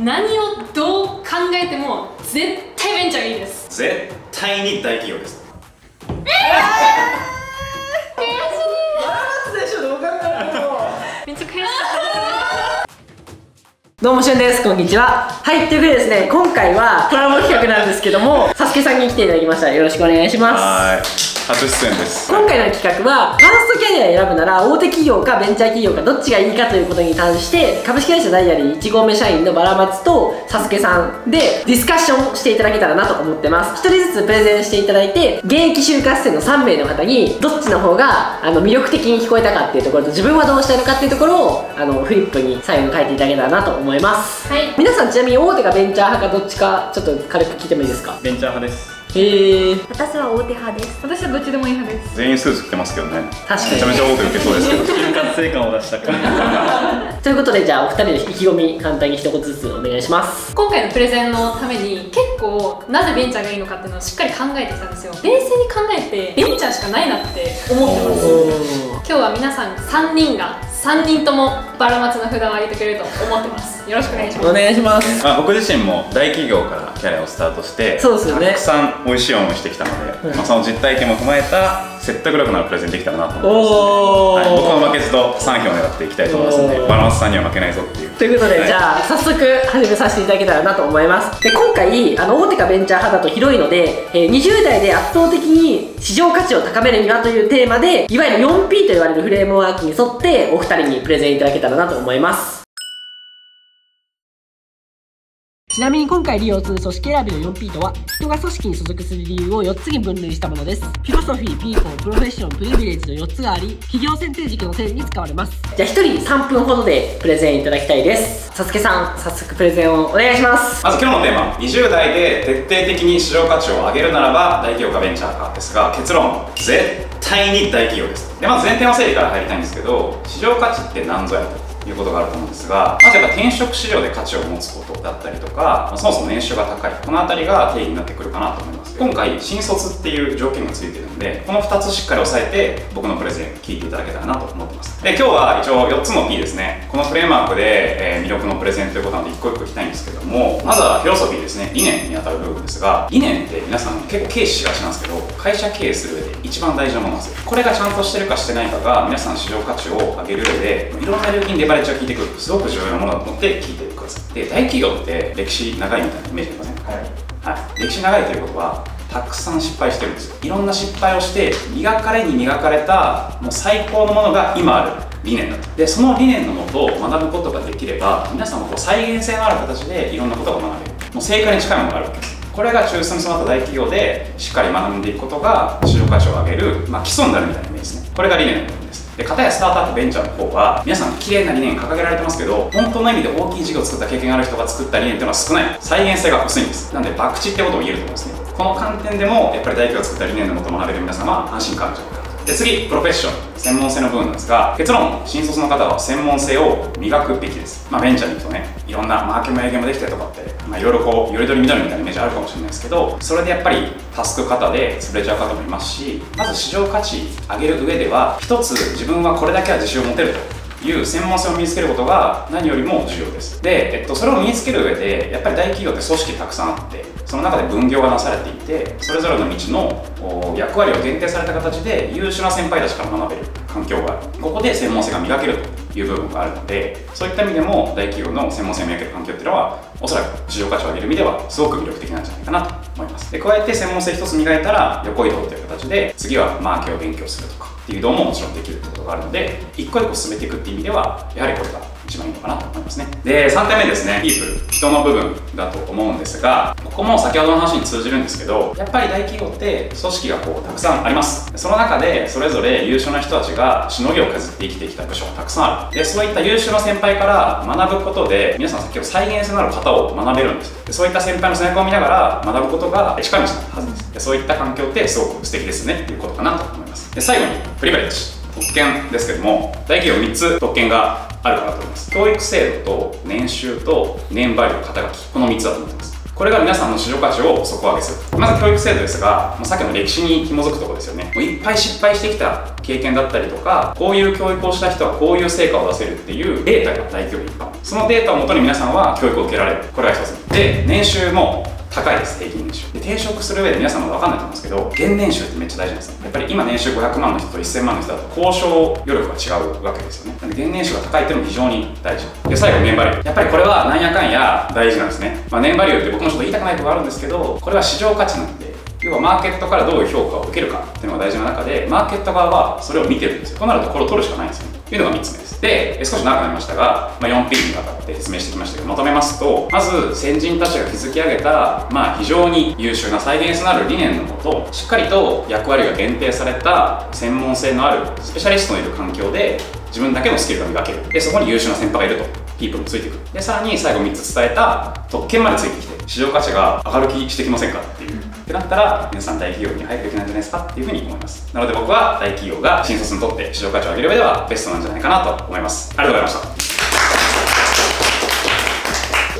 何をどう考えても絶対ベンチャーがいいです。絶対に大企業です。めっちゃ悔しいどうも。しゅんです。こんにちは。はいということでですね今回はコラボ企画なんですけどもサスケさんに来ていただきました。よろしくお願いします。はい初出演です。今回の企画はファーストキャリアを選ぶなら大手企業かベンチャー企業かどっちがいいかということに関して株式会社ダイアリー1号目社員のバラマツとサスケさんでディスカッションしていただけたらなと思ってます。1人ずつプレゼンしていただいて現役就活生の3名の方にどっちの方があの魅力的に聞こえたかっていうところと自分はどうしたいのかっていうところをあのフリップに最後に書いていただけたらなと思います。はい。皆さんちなみに大手かベンチャー派かどっちかちょっと軽く聞いてもいいですか？ベンチャー派ですへえ私は大手派です。私はどっちでもいい派です。全員スーツ着てますけどね。確かに。めちゃめちゃ多く受けそうですけど。就活成果を出したからということでじゃあお二人の意気込み簡単に一言ずつお願いします。今回のプレゼンのために結構なぜベンチャーがいいのかっていうのをしっかり考えてきたんですよ。冷静に考えてベンチャーしかないなって思ってます。今日は皆さん3人が3人ともバラマツの札を上げてくれると思ってますよろしくお願いします。お願いします。まあ、僕自身も大企業からキャリアをスタートしてそうですよね。たくさん美味しい思いしてきたので、うん。まあ、その実体験も踏まえた説得力のあるプレゼンできたらなと思いますおー、はい、僕も負けずと3票狙っていきたいと思いますのでバランスさんには負けないぞっていう。ということで、はい。じゃあ早速始めさせていただけたらなと思います。で今回あの大手かベンチャー派だと広いので、えー20代で圧倒的に市場価値を高めるにはというテーマでいわゆる 4P と言われるフレームワークに沿ってお二人にプレゼンいただけたらなと思いますちなみに今回利用する組織選びの 4P とは人が組織に所属する理由を4つに分類したものです。フィロソフィー、ピーポー、プロフェッション、プリビレッジの4つがあり企業選定軸の整理に使われます。じゃあ1人3分ほどでプレゼンいただきたいです。さすけさん早速プレゼンをお願いします。まず今日のテーマ。20代で徹底的に市場価値を上げるならば大企業かベンチャーかですが結論。絶対に大企業です。でまず前提の整理から入りたいんですけど市場価値って何ぞやということがあると思うんですがまずやっぱ転職市場で価値を持つことだったりとか、そもそも年収が高いこの辺りが定義になってくるかなと思います。今回新卒っていう条件がついてるのでこの2つしっかり押さえて僕のプレゼン聞いていただけたらなと思ってます。で今日は一応4つの P ですね。このフレームワークで、えー魅力のプレゼンということなので一個一個いきたいんですけどもまずはフィロソフィーですね。理念にあたる部分ですが理念って皆さん結構軽視しがちなんですけど会社経営する上で一番大事なものなんですよ。これがちゃんとしてるかしてないかが皆さん市場価値を上げる上でいろんな領域にレバレッジを聞いてくるすごく重要なものだと思って聞いてくださいで大企業って歴史長いみたいなイメージありませんはい、歴史長いということはたくさん失敗してるんですよ。いろんな失敗をして磨かれに磨かれたもう最高のものが今ある。理念だとでその理念のもとを学ぶことができれば皆さんもこう再現性のある形でいろんなことが学べる。もう正解に近いものがあるわけです。これが中枢に備わった大企業でしっかり学んでいくことが市場価値を上げる、まあ、基礎になるみたいなイメージですね。これが理念の部分です。で片やスタートアップベンチャーの方は皆さん綺麗な理念掲げられてますけど本当の意味で大きい事業を作った経験がある人が作った理念っていうのは少ない。再現性が薄いんです。なんで博打ってことも言えると思うんですね。この観点でもやっぱり大企業が作った理念のもと学べる皆様安心感あるで次プロフェッション。専門性の部分なんですが結論。新卒の方は専門性を磨くべきです。まあベンチャーに行くとねいろんなマーケも営業もできたりとかってまあいろいろこうよりどりみどりみたいなイメージあるかもしれないですけどそれでやっぱりタスク型で潰れちゃう方もいますしまず市場価値上げる上では一つ自分はこれだけは自信を持てると。いう専門性を身につけることが何よりも重要です。で、えっと、それを身につける上でやっぱり大企業って組織たくさんあってその中で分業がなされていてそれぞれの道の役割を限定された形で優秀な先輩たちから学べる環境がある。ここで専門性が磨けると。いう部分があるのでそういった意味でも大企業の専門性を磨ける環境っていうのはおそらく市場価値を上げる意味ではすごく魅力的なんじゃないかなと思います。で加えて専門性一つ磨いたら横移動という形で次はマーケを勉強するとかっていう移動ももちろんできるってことがあるので一個一個進めていくっていう意味ではやはりこれが一番いいのかなと思いますね。で3点目ですね。ピープ。人の部分だと思うんですがここも先ほどの話に通じるんですけどやっぱり大企業って組織がこうたくさんあります。その中でそれぞれ優秀な人たちがしのぎを削って生きてきた部署がたくさんある。でそういった優秀な先輩から学ぶことで皆さん先ほど再現性のある方を学べるんです。でそういった先輩の背中を見ながら学ぶことが近道なはずです。でそういった環境ってすごく素敵ですね。っていうことかなと思います。で最後にプリベレッジ。特権ですけども大企業3つ特権があるかなと思います。教育制度と年収と年配の肩書きこの3つだと思ってます。これが皆さんの市場価値を底上げする。まず教育制度ですがもうさっきの歴史に紐づくところですよね。もういっぱい失敗してきた経験だったりとかこういう教育をした人はこういう成果を出せるっていうデータが大企業にいっぱいある。そのデータをもとに皆さんは教育を受けられる。これが一つで年収も高いです平均年収。で転職する上で皆さんも分かんないと思うんですけど現年収ってめっちゃ大事なんですよ。やっぱり今年収500万の人と1000万の人だと交渉余力が違うわけですよね。なんで現年収が高いっていうのも非常に大事。で最後年バリュー。やっぱりこれはなんやかんや大事なんですね、まあ、年バリューって僕もちょっと言いたくないところあるんですけどこれは市場価値なんで要はマーケットからどういう評価を受けるかっていうのが大事な中でマーケット側はそれを見てるんですよ。となるとこれを取るしかないんですよね。っていうのが3つ目です。で少し長くなりましたが、まあ、4P にわたって説明してきましたけどまとめますとまず先人たちが築き上げた、まあ、非常に優秀な再現性のある理念のもとしっかりと役割が限定された専門性のあるスペシャリストのいる環境で自分だけのスキルが磨ける。でそこに優秀な先輩がいるとピープもついてくる。でさらに最後3つ伝えた特権までついてきて市場価値が上がる気してきませんかっていう。ってなったら皆さん大企業に入るべきなんじゃないですかっていうふうに思います。なので僕は大企業が新卒にとって市場価値を上げる上ではベストなんじゃないかなと思います。ありがとうございました。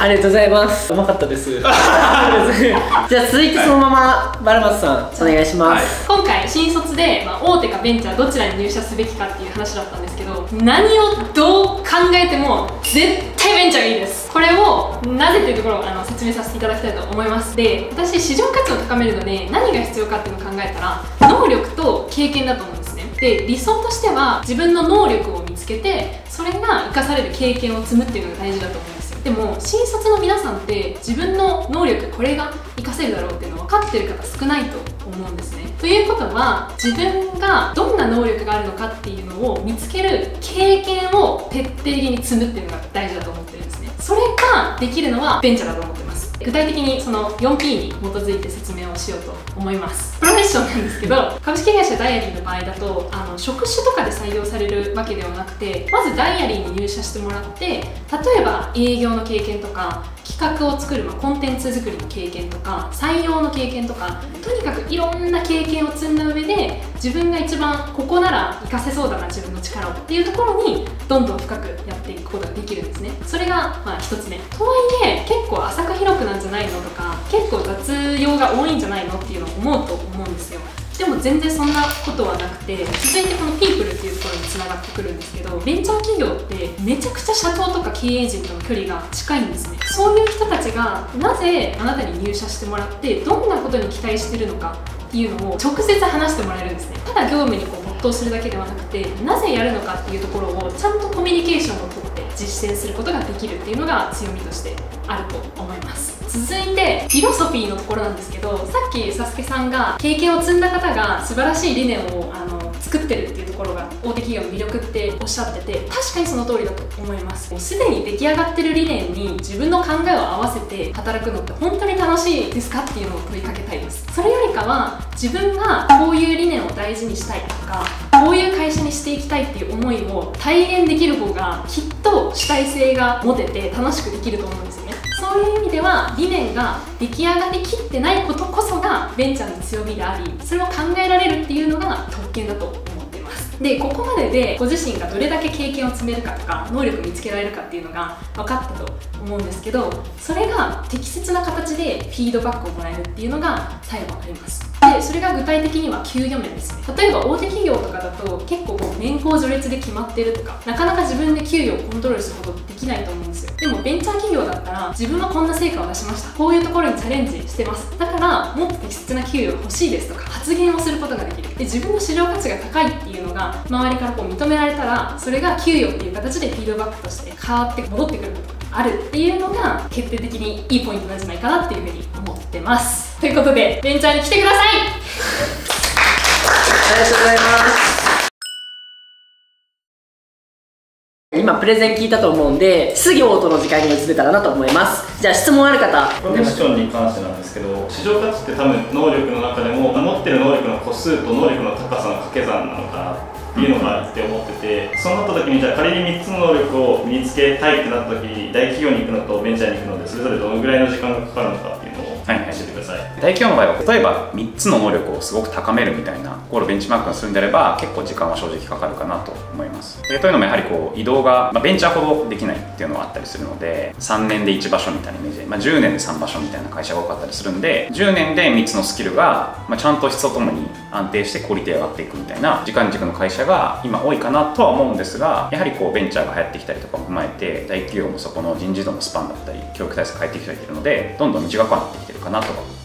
ありがとうございます。うまかったです。じゃあ続いてそのままバラマツさんお願いします、今回新卒で、まあ、大手かベンチャーどちらに入社すべきかっていう話だったんですけど何をどう考えても絶対ベンチャーがいいです。これをなぜっていうところをあの説明させていただきたいと思います。で私市場価値を高めるので何が必要かっていうのを考えたら能力と経験だと思うんですね。で理想としては自分の能力を見つけてそれが生かされる経験を積むっていうのが大事だと思うんです。よでも新卒の皆さんって自分の能力これが活かせるだろうっていうの分かってる方少ないと思うんですね。ということは自分がどんな能力があるのかっていうのを見つける経験を徹底的に積むっていうのが大事だと思ってるんですね。それができるのはベンチャーだと思って具体的にその 4P に基づいて説明をしようと思います。プロフェッションなんですけど株式会社ダイアリーの場合だとあの職種とかで採用されるわけではなくてまずダイアリーに入社してもらって例えば営業の経験とか企画を作る、ま、コンテンツ作りの経験とか採用の経験とかとにかくいろんな経験を積んだ上で自分が一番ここなら活かせそうだな自分の力をっていうところにどんどん深くやっていくことができるんですね。それがまあ一つ目。とはいえ結構浅く広くなんじゃないのとか結構雑用が多いんじゃないのっていうのを思うと思うんですよ。でも全然そんなことはなくて続いてこのピープルっていうところにつながってくるんですけどベンチャー企業ってめちゃくちゃ社長とか経営陣との距離が近いんですね。そういう人たちがなぜあなたに入社してもらってどんなことに期待してるのかっていうのを直接話してもらえるんですね。ただ業務にこう没頭するだけではなくてなぜやるのかっていうところをちゃんとコミュニケーションをとって実践することができるっていうのが強みとしてあると思います。フィロソフィーのところなんですけどさっきサスケさんが経験を積んだ方が素晴らしい理念をあの作ってるっていうところが大手企業の魅力っておっしゃってて確かにその通りだと思います。すでに出来上がってる理念に自分の考えを合わせて働くのって本当に楽しいですかっていうのを問いかけたいです。それよりかは自分がこういう理念を大事にしたいとかこういう会社にしていきたいっていう思いを体現できる方がきっと主体性が持てて楽しくできると思うんです。そういう意味では理念が出来上がりきってないことこそがベンチャーの強みでありそれを考えられるっていうのが特権だとでここまででご自身がどれだけ経験を積めるかとか能力を見つけられるかっていうのが分かったと思うんですけどそれが適切な形でフィードバックをもらえるっていうのが最後あります。でそれが具体的には給与面ですね。例えば大手企業とかだと結構こう年功序列で決まってるとかなかなか自分で給与をコントロールすることできないと思うんですよ。でもベンチャー企業だったら自分はこんな成果を出しました。こういうところにチャレンジしてます。だからもっと適切な給与が欲しいですとか発言をすることができる。で自分の市場価値が高いっていうのが周りからこう認められたらそれが給与っていう形でフィードバックとして変わって戻ってくることがあるっていうのが決定的にいいポイントなんじゃないかなっていうふうに思ってます。ということでベンチャーに来てください。ありがとうございます今プレゼン聞いたと思うんで質疑応答の時間に移れたらなと思います。じゃあ質問ある方。プロフェッションに関してなんですけど市場価値って多分能力の中でも持ってる能力の個数と能力の高さの掛け算なのかなっていうのがあって思っててそうなった時にじゃあ仮に3つの能力を身につけたいってなった時大企業に行くのとベンチャーに行くのでそれぞれどのぐらいの時間がかかるのかっていうのを教はい。えてください、大企業の場合は例えば3つの能力をすごく高めるみたいなころベンチマークがするんであれば結構時間は正直かかるかなと思います。でというのもやはりこう移動が、まあ、ベンチャーほどできないっていうのはあったりするので3年で1場所みたいなイメージで、まあ、10年で3場所みたいな会社が多かったりするんで10年で3つのスキルが、まあ、ちゃんと質とともに安定してクオリティ上がっていくみたいな時間軸の会社が今多いかなとは思うんですがやはりこうベンチャーが流行ってきたりとかも踏まえて大企業もそこの人事度のスパンだったり教育体制変えてきているのでどんどん短くなってきてるかなとは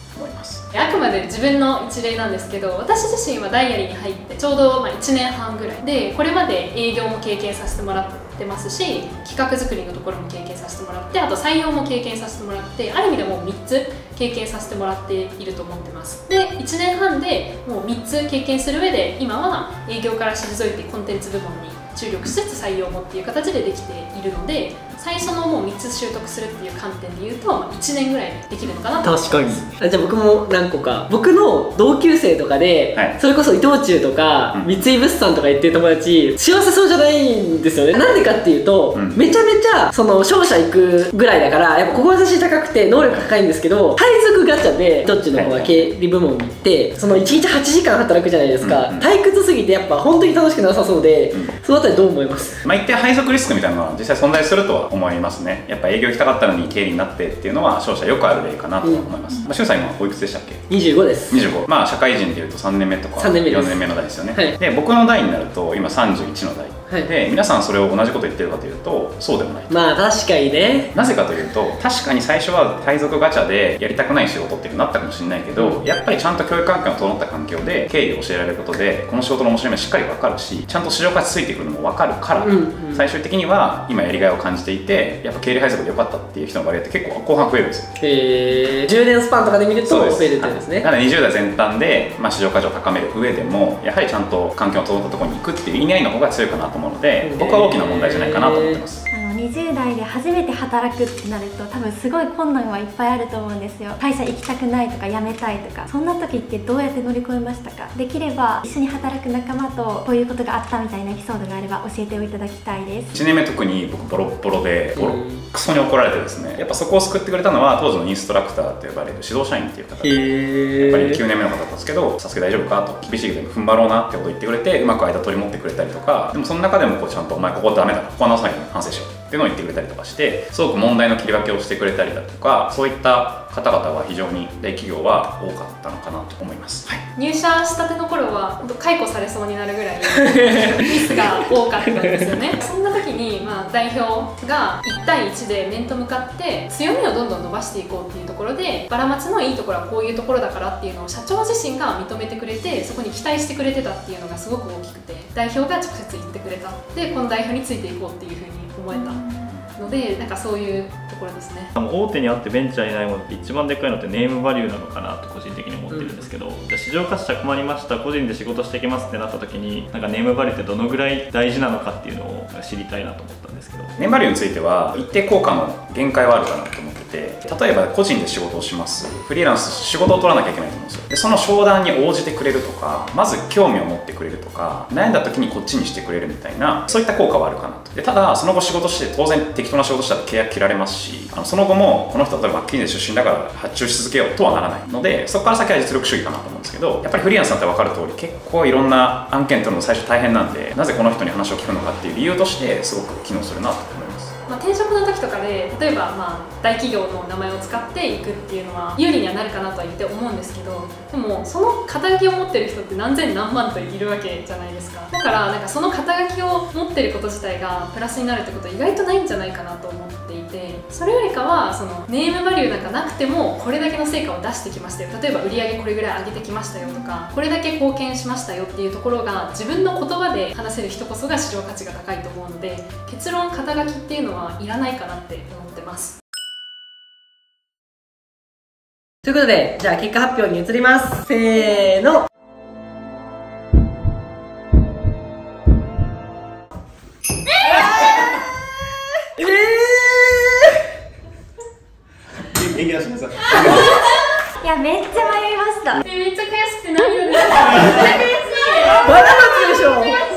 あくまで自分の一例なんですけど私自身はダイアリーに入ってちょうどま1年半ぐらい。でこれまで営業も経験させてもらってますし企画作りのところも経験させてもらってあと採用も経験させてもらってある意味でもう3つ経験させてもらっていると思ってます。で1年半でもう3つ経験する上で今は営業から退いてコンテンツ部門に注力しつつ採用もっていう形でできているので最初のもう3つ習得するっていう観点で言うと、まあ、1年ぐらいでできるのかなと。思い確ますかに。あじゃあ僕も何個か。僕の同級生とかで、はい。それこそ伊藤忠とか、うん。三井物産とか言ってる友達幸せそうじゃないんですよね。なんでかっていうと、うん。めちゃめちゃその商社行くぐらいだからやっぱ志高くて能力高いんですけど配属ガチャで伊藤忠の方が経理部門に行ってその1日8時間働くじゃないですか、うんうん退屈すぎてやっぱ本当に楽しくなさそうで、うんそのあたりどう思います？まあ、一定配属リスクみたいなのは実際存在するとは思いますね。やっぱ営業行きたかったのに経理になってっていうのは商社よくある例かなとは思います、まあ、周さん今おいくつでしたっけ？25です。25まあ社会人でいうと3年目とか3年目です。4年目の代ですよね、はい。で僕の代になると今31の代、はい。で皆さんそれを同じこと言ってるかというとそうでもないまあ確かにね。なぜかというと確かに最初は配属ガチャでやりたくない仕事っていうのになったかもしれないけど、やっぱりちゃんと教育環境の整った環境で経理を教えられることでこの仕事の面白みがしっかり分かるしちゃんと市場価値ついてくるのも分かるから、うんうん。最終的には今やりがいを感じていてやっぱ経理配属でよかったっていう人の割合って結構後半増えるんですよ。えー、10年スパンとかで見ると増えるってことですね。なので20代前半で、まあ、市場価値を高める上でもやはりちゃんと環境の整ったところに行くっていう意味合いの方が強いかなと思うので僕は大きな問題じゃないかなと思ってます。20代で初めて働くってなると多分すごい困難はいっぱいあると思うんですよ。会社行きたくないとか辞めたいとか。そんな時ってどうやって乗り越えましたか？できれば一緒に働く仲間とこういうことがあったみたいなエピソードがあれば教えていただきたいです。1年目特に僕ボロッボロでボロクソに怒られてですねやっぱそこを救ってくれたのは当時のインストラクターと呼ばれる指導社員っていう方でへやっぱりえ9年目の方だったんですけど「サスケ大丈夫か?」と厳しいけど踏ん張ろうなってことを言ってくれてうまく間取り持ってくれたりとかでもその中でもこうちゃんと「お前ここダメだここは直さないと反省しよう」っていうのを言ってくれたりとかしてすごく問題の切り分けをしてくれたりだとかそういった方々は非常に大企業は多かったのかなと思います、はい、入社したての頃は解雇されそうになるぐらいミ スが多かったんですよね。そんな時に、まあ、代表が1対1で面と向かって強みをどんどん伸ばしていこうっていうところでバラマツのいいところはこういうところだからっていうのを社長自身が認めてくれてそこに期待してくれてたっていうのがすごく大きくて代表が直接言ってくれたでこの代表についていこうっていうふうに思えたのでなんかそういうところですね。多分大手にあってベンチャーにないものって一番でっかいのってネームバリューなのかなと個人的に思ってるんですけど、じゃあ市場価値高まりました個人で仕事してきますってなった時になんかネームバリューってどのぐらい大事なのかっていうのを知りたいなと思ったんですけど。年バリューについては一定効果の限界はあるかなと思って例えば個人で仕事をします。フリーランス仕事を取らなきゃいけないと思うんですよ。でその商談に応じてくれるとかまず興味を持ってくれるとか悩んだ時にこっちにしてくれるみたいなそういった効果はあるかなと。でただその後仕事して当然適当な仕事したら契約切られますしあのその後もこの人例えばマッキンゼ出身だから発注し続けようとはならないのでそこから先は実力主義かなと思うんですけどやっぱりフリーランスだって分かる通り結構いろんな案件取るの最初大変なんでなぜこの人に話を聞くのかっていう理由としてすごく機能するなと。まあ、転職の時とかで例えばまあ大企業の名前を使っていくっていうのは有利にはなるかなとは言って思うんですけどでもその肩書きを持ってる人って何千何万といるわけじゃないですか。だからなんかその肩書きを持ってること自体がプラスになるってことは意外とないんじゃないかなと思って。てそれよりかはそのネームバリューなんかなくてもこれだけの成果を出してきましたよ例えば売り上げこれぐらい上げてきましたよとかこれだけ貢献しましたよっていうところが自分の言葉で話せる人こそが市場価値が高いと思うので結論肩書きっていうのはいらないかなって思ってますということで、じゃあ結果発表に移ります。せーの。めっちゃ悔しくて涙出ためっちゃ悔しいバラマツでしょ。みんなめっ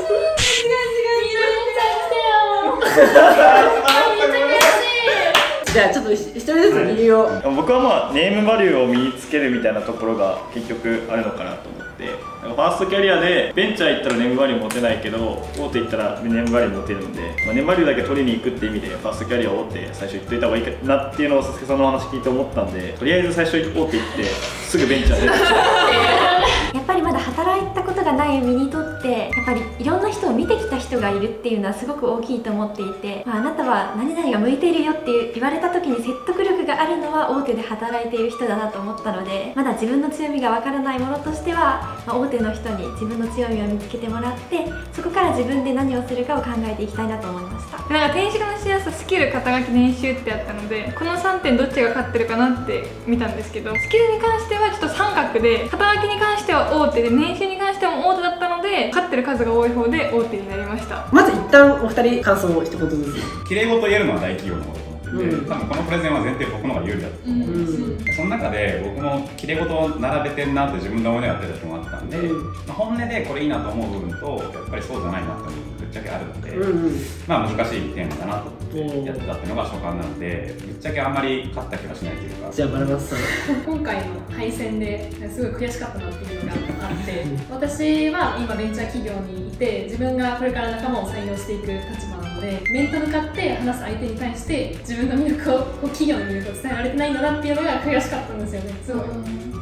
ちゃ来てよめっちゃ悔しいじゃあちょっと一人ずつ理由を、僕はまあネームバリューを身につけるみたいなところが結局あるのかなと思ってファーストキャリアでベンチャー行ったらネームバリュー持てないけど大手行ったらネームバリュー持てるんで、まあ、ネームバリューだけ取りに行くって意味でファーストキャリア大手最初行っといた方がいいかなっていうのを佐々木さんの話聞いて思ったんでとりあえず最初大手行ってすぐベンチャー出てきた やっぱりまだ働いたことがない身にとってやっぱりいろんな人を見てきた人がいるっていうのはすごく大きいと思っていて、まあ、あなたは何々が向いているよって言われた時に説得力があるのは大手で働いている人だなと思ったのでまだ自分の強みがわからないものとしては、まあ、大手の人に自分の強みを見つけてもらってそこから自分で何をするかを考えていきたいなと思いました。なんか転職のしやすさスキル肩書き年収ってあったのでこの3点どっちが勝ってるかなって見たんですけどスキルに関してはちょっと三角で肩書きに関しては大手で年収に関してはも大手だったので勝ってる数が多い方で大手になりました。まず一旦お二人感想を一言ずつ。綺麗事言えるのは大企業のことだと思ってて、うん。多分このプレゼンは前提僕の方が有利だと思う。んですよ、うん。その中で僕も綺麗事を並べてんなって自分で思いながらやってた時もあったんで、うん。まあ本音でこれいいなと思う部分とやっぱりそうじゃないなっていうぶっちゃけあるので、うんうん。まあ難しいテーマだなと思ってうんやってたっていうのが所感なのでぶっちゃけあんまり勝った気がしないというか。じゃあバラマスさん。今回の敗戦ですごい悔しかったなっていうのがあって私は今ベンチャー企業にいて自分がこれから仲間を採用していく立場なので面と向かって話す相手に対して自分の魅力を企業の魅力を伝えられてないんだなっていうのが悔しかったんですよね。すごい。ごめん。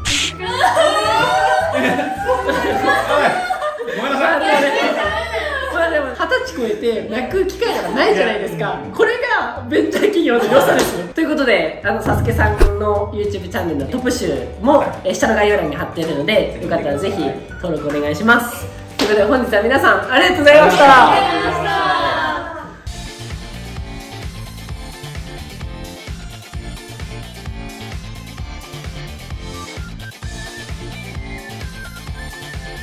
なさいまあでも二十歳超えて泣く機会がないじゃないですかこれがベンチャー企業の良さですよということであのサスケさん。の YouTube チャンネルのトップ集もえ下の概要欄に貼っているのでよかったらぜひ登録お願いしますということで本日は皆さん。ありがとうございました